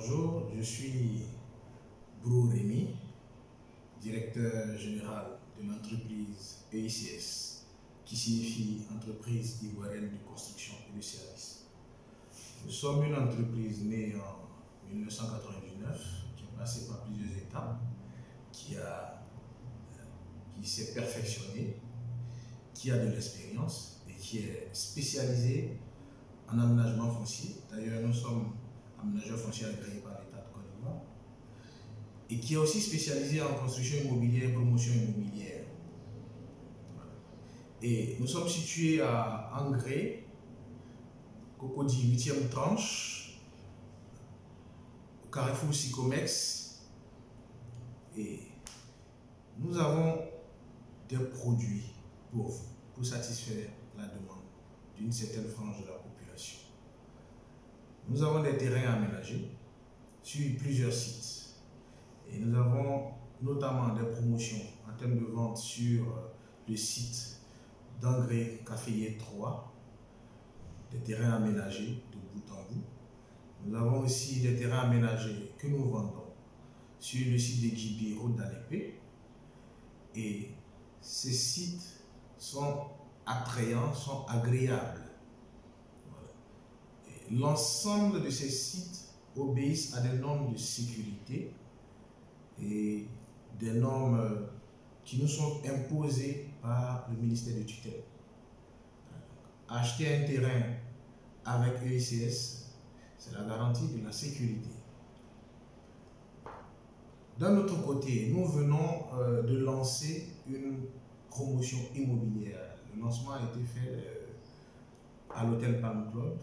Bonjour, je suis Brou Rémy, directeur général de l'entreprise EICS, qui signifie Entreprise ivoirienne de construction et de services. Nous sommes une entreprise née en 1999, qui est passée par plusieurs étapes, qui, a, qui s'est perfectionnée, qui a de l'expérience et qui est spécialisée en aménagement foncier. D'ailleurs, nous sommes aménageurs fonciers agréés par l'État de Côte et qui est aussi spécialisé en construction immobilière et promotion immobilière. Et nous sommes situés à Angré, Cocody 8e tranche, au Carrefour Sicomex. Et nous avons des produits pour pour satisfaire la demande d'une certaine frange de la population. Nous avons des terrains aménagés sur plusieurs sites et nous avons notamment des promotions en termes de vente sur le site d'Engrais Caféier 3, des terrains aménagés de bout en bout. Nous avons aussi des terrains aménagés que nous vendons sur le site de Gibi, route d'Alépé. Et ces sites sont attrayants, sont agréables. L'ensemble de ces sites obéissent à des normes de sécurité et des normes qui nous sont imposées par le ministère de tutelle. Acheter un terrain avec EICS, c'est la garantie de la sécurité. D'un autre côté, nous venons euh, de lancer une promotion immobilière. Le lancement a été fait euh, à l'hôtel Palm Club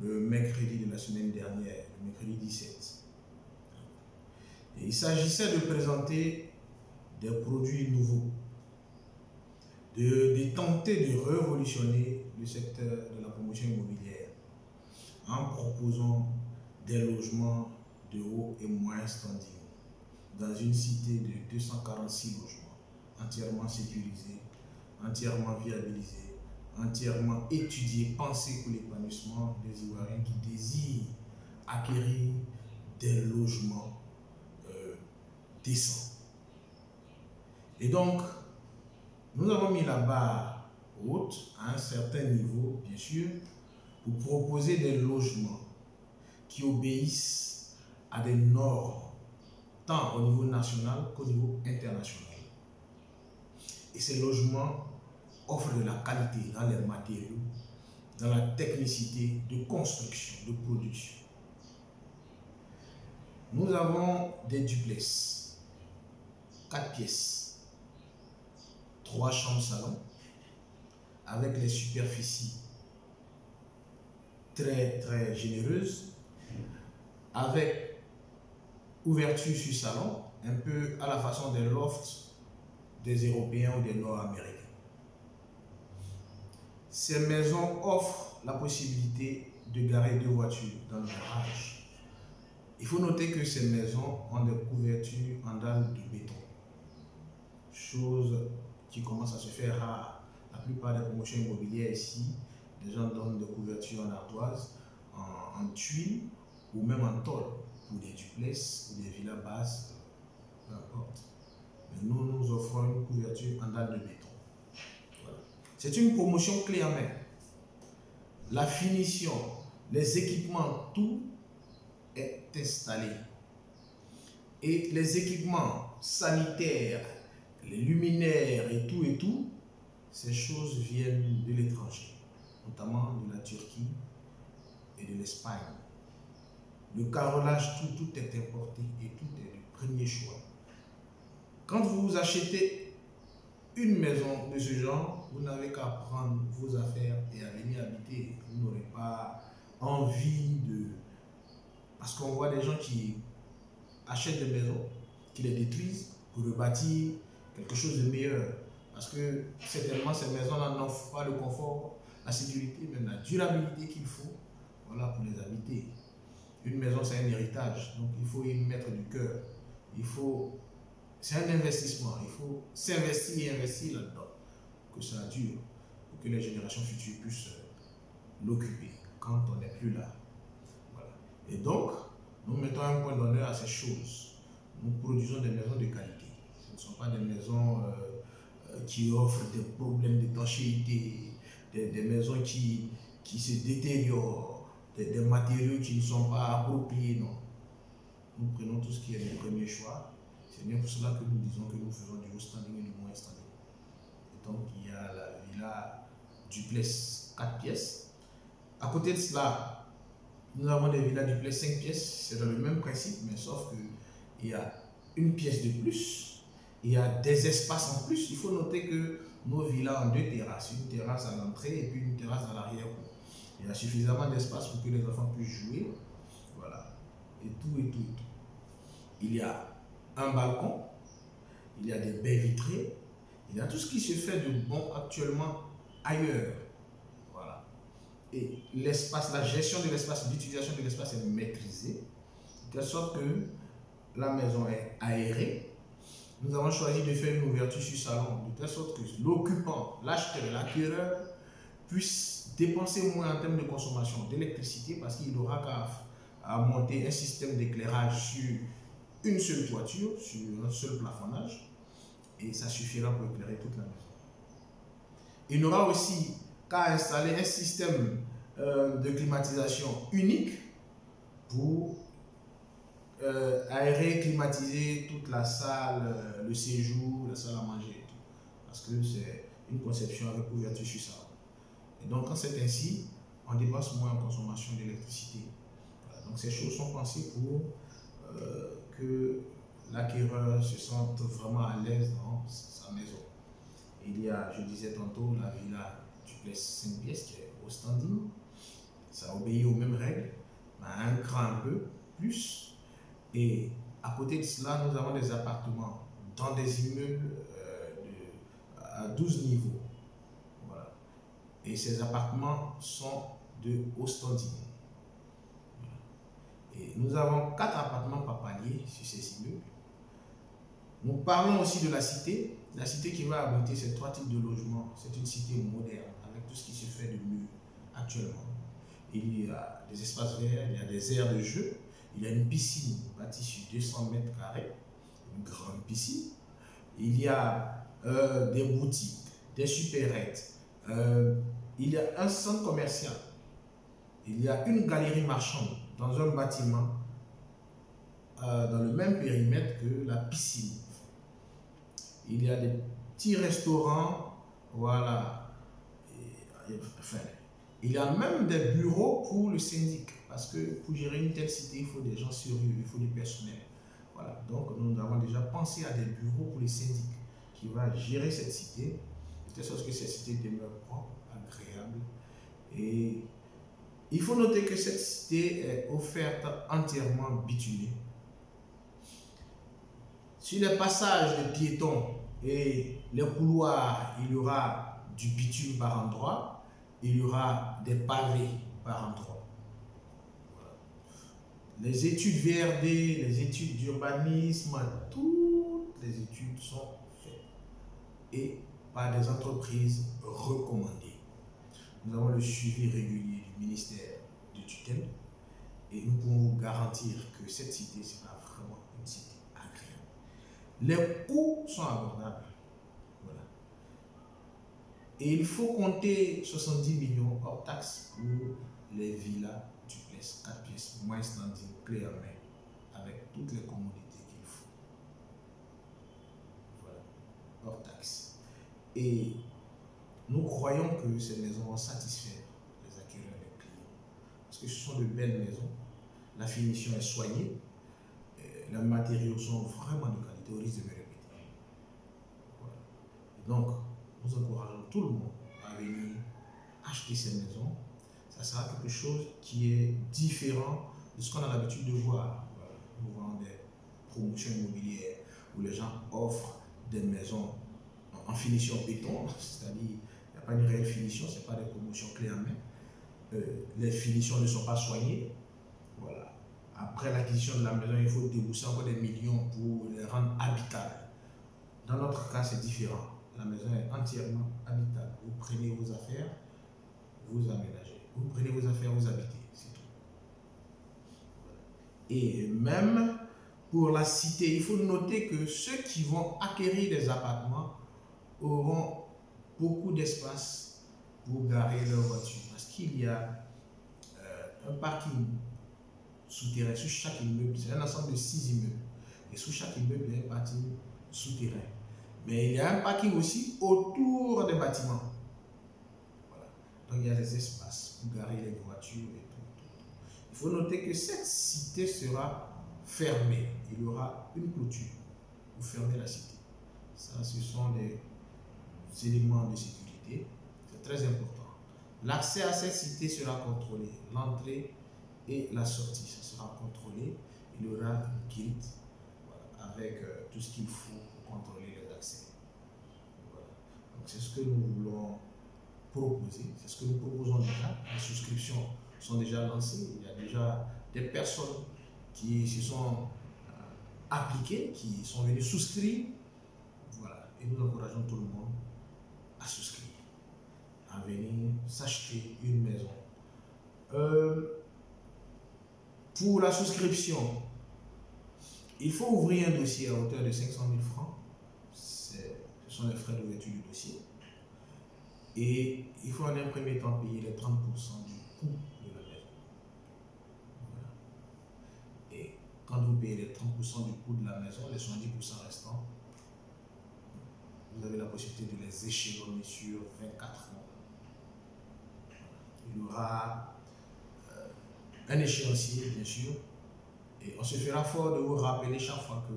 le mercredi de la semaine dernière, le mercredi 17. Et il s'agissait de présenter des produits nouveaux, de, de, tenter de révolutionner le secteur de la promotion immobilière en proposant des logements de haut et moyen standing dans une cité de 246 logements entièrement sécurisés, entièrement viabilisés, entièrement étudiés, pensés pour l'épanouissement des Ivoiriens qui désirent acquérir des logements euh, décents. Et donc, nous avons mis la barre haute à un certain niveau, bien sûr, pour proposer des logements qui obéissent à des normes, tant au niveau national qu'au niveau international. Et ces logements offrent de la qualité dans les matériaux, dans la technicité de construction, de production. Nous avons des duplex, 4 pièces, 3 chambres salon, avec les superficies très très généreuses, avec ouverture sur salon, un peu à la façon des lofts des Européens ou des Nord-Américains. Ces maisons offrent la possibilité de garer deux voitures dans le garage. Il faut noter que ces maisons ont des couvertures en dalles de béton, chose qui commence à se faire rare. La plupart des promotions immobilières ici, les gens donnent des couvertures en ardoise, en, tuiles ou même en tôle pour des duplex ou des villas basses, peu importe. Mais nous, nous offrons une couverture en dalles de béton. C'est une promotion clé en main. La finition, les équipements, tout est installé. Et les équipements sanitaires, les luminaires et tout et tout, ces choses viennent de l'étranger, notamment de la Turquie et de l'Espagne. Le carrelage, tout, tout est importé et tout est du premier choix. Quand vous achetez une maison de ce genre, vous n'avez qu'à prendre vos affaires et à venir habiter. Vous n'aurez pas envie de... Parce qu'on voit des gens qui achètent des maisons, qui les détruisent pour rebâtir quelque chose de meilleur. Parce que certainement ces maisons-là n'offrent pas le confort, la sécurité, même la durabilité qu'il faut voilà, pour les habiter. Une maison, c'est un héritage, donc il faut y mettre du cœur. Il faut c'est un investissement. Il faut s'investir et investir là-dedans. Que ça dure. Pour que les générations futures puissent l'occuper quand on n'est plus là. Voilà. Et donc, nous mettons un point d'honneur à ces choses. Nous produisons des maisons de qualité. Ce ne sont pas des maisons euh, euh, qui offrent des problèmes d'étanchéité, des, des, maisons qui, qui se détériorent, des, des, matériaux qui ne sont pas appropriés, non. Nous prenons tout ce qui est le premier choix. C'est bien pour cela que nous disons que nous faisons du haut standing et du moins standing. Et donc, il y a la villa duplex 4 pièces. À côté de cela, nous avons des villas duplex 5 pièces. C'est dans le même principe, mais sauf qu'il y a une pièce de plus. Il y a des espaces en plus. Il faut noter que nos villas ont deux terrasses. Une terrasse à l'entrée et puis une terrasse à l'arrière. Il y a suffisamment d'espace pour que les enfants puissent jouer. Voilà. Et tout, et tout, et tout. Il y a un balcon. Il y a des baies vitrées. Il y a tout ce qui se fait de bon actuellement ailleurs. Voilà. Et l'espace, la gestion de l'espace, l'utilisation de l'espace est maîtrisée, de telle sorte que la maison est aérée. Nous avons choisi de faire une ouverture sur salon, de telle sorte que l'occupant, l'acheteur, l'acquéreur puisse dépenser moins en termes de consommation d'électricité parce qu'il n'aura qu'à monter un système d'éclairage sur une seule toiture, sur un seul plafonnage, et ça suffira pour éclairer toute la maison. Il n'aura aussi qu'à installer un système euh, de climatisation unique pour euh, aérer, climatiser toute la salle, euh, le séjour, la salle à manger et tout. Parce que c'est une conception avec ouverture sur ça. Et donc, quand c'est ainsi, on dépasse moins en consommation d'électricité. Donc, ces choses sont pensées pour euh, que l'acquéreur se sente vraiment à l'aise dans sa maison. Il y a, je disais tantôt, la villa duplex 5 pièces qui est au standing. Ça obéit aux mêmes règles, mais un cran un peu plus. Et à côté de cela, nous avons des appartements dans des immeubles euh, à 12 niveaux. Voilà. Et ces appartements sont de haut standing. Et nous avons quatre appartements par palier sur ces immeubles. Nous parlons aussi de la cité. La cité qui va abriter ces trois types de logements, c'est une cité moderne avec tout ce qui se fait de mieux actuellement. Il y a des espaces verts, il y a des aires de jeu, il y a une piscine bâtie sur 200 mètres carrés, une grande piscine. Il y a euh, des boutiques, des supérettes, euh, il y a un centre commercial, il y a une galerie marchande dans un bâtiment euh, dans le même périmètre que la piscine il y a des petits restaurants, voilà. Et, enfin, il y a même des bureaux pour le syndic, parce que pour gérer une telle cité, il faut des gens sérieux, il faut du personnel. Voilà, donc nous avons déjà pensé à des bureaux pour les syndics qui vont gérer cette cité, de telle sorte que cette cité demeure propre, agréable. Et il faut noter que cette cité est offerte entièrement bitumée. Sur les passages de piétons et les couloirs, il y aura du bitume par endroit, il y aura des pavés par endroit. Les études VRD, les études d'urbanisme, toutes les études sont faites et par des entreprises recommandées. Nous avons le suivi régulier du ministère de tutelle et nous pouvons vous garantir que cette cité sera vraiment une cité les coûts sont abordables. Voilà. Et il faut compter 70 millions hors taxes pour les villas duplex 4 pièces, moins standing, clé en main, avec toutes les commodités qu'il faut. Voilà, hors taxes. Et nous croyons que ces maisons vont satisfaire les acquéreurs les clients. Parce que ce sont de belles maisons, la finition est soignée, les matériaux sont vraiment de qualité Donc, nous encourageons tout le monde à venir acheter ces maisons. Ça sera quelque chose qui est différent de ce qu'on a l'habitude de voir. Nous voyons des promotions immobilières où les gens offrent des maisons en finition béton, c'est-à-dire il n'y a pas une réelle finition, ce n'est pas des promotions clés en main. Euh, les finitions ne sont pas soignées. Voilà. Après l'acquisition de la maison, il faut débourser encore des millions pour les rendre habitables. Dans notre cas, c'est différent. La maison est entièrement habitable. Vous prenez vos affaires, vous aménagez. Vous prenez vos affaires, vous habitez. C'est tout. Et même pour la cité, il faut noter que ceux qui vont acquérir des appartements auront beaucoup d'espace pour garer leur voiture. Parce qu'il y a euh, un parking souterrain sous chaque immeuble. C'est un ensemble de six immeubles. Et sous chaque immeuble, il y a un parking souterrain. Mais il y a un parking aussi autour des bâtiments. Voilà. Donc il y a des espaces pour garer les voitures et tout. Il faut noter que cette cité sera fermée. Il y aura une clôture pour fermer la cité. Ça, ce sont des éléments de sécurité. C'est très important. L'accès à cette cité sera contrôlé. L'entrée et la sortie, ça sera contrôlé. Il y aura une guide avec euh, tout ce qu'il faut pour contrôler les accès. C'est ce que nous voulons proposer, c'est ce que nous proposons déjà. Les souscriptions sont déjà lancées. Il y a déjà des personnes qui se sont euh, appliquées, qui sont venues souscrire. Voilà. Et nous encourageons tout le monde à souscrire, à venir s'acheter une maison. Euh, pour la souscription, il faut ouvrir un dossier à hauteur de 500 000 francs. Ce sont les frais d'ouverture du dossier. Et il faut en un premier temps payer les 30% du coût de la maison. Et quand vous payez les 30% du coût de la maison, les 70% restants, vous avez la possibilité de les échelonner sur 24 mois. Il y aura un échéancier, bien sûr, et on se fera fort de vous rappeler chaque fois qu'il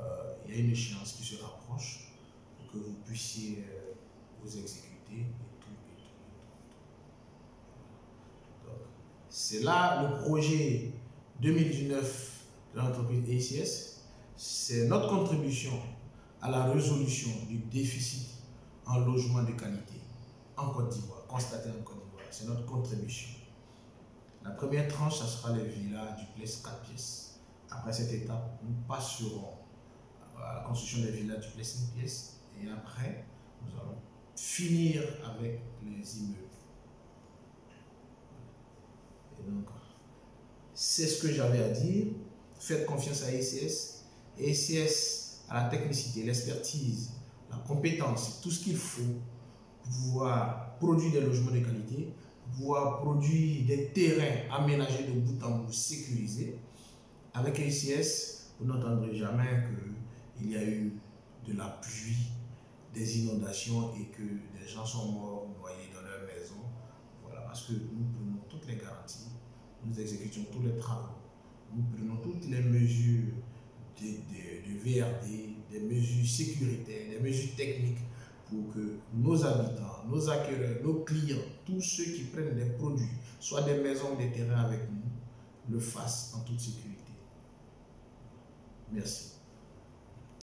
euh, y a une échéance qui se rapproche pour que vous puissiez euh, vous exécuter et tout, et tout, C'est là le projet 2019 de l'entreprise ACS. C'est notre contribution à la résolution du déficit en logement de qualité en Côte d'Ivoire, constaté en Côte d'Ivoire. C'est notre contribution. La première tranche, ce sera les villas du place 4 pièces. Après cette étape, nous passerons à la construction des villas du place 5 pièces. Et après, nous allons finir avec les immeubles. Et donc, c'est ce que j'avais à dire. Faites confiance à ECS. ECS a la technicité, l'expertise, la compétence, tout ce qu'il faut pour pouvoir produire des logements de qualité, pouvoir produire des terrains aménagés de bout en bout, sécurisés. Avec ACS, vous n'entendrez jamais qu'il y a eu de la pluie, des inondations et que des gens sont morts noyés dans leur maison. Voilà, parce que nous prenons toutes les garanties, nous exécutons tous les travaux, nous prenons toutes les mesures de, de VRD, des mesures sécuritaires, des mesures techniques pour que nos habitants, nos acquéreurs, nos clients, tous ceux qui prennent des produits, soit des maisons des terrains avec nous, le fassent en toute sécurité. Merci.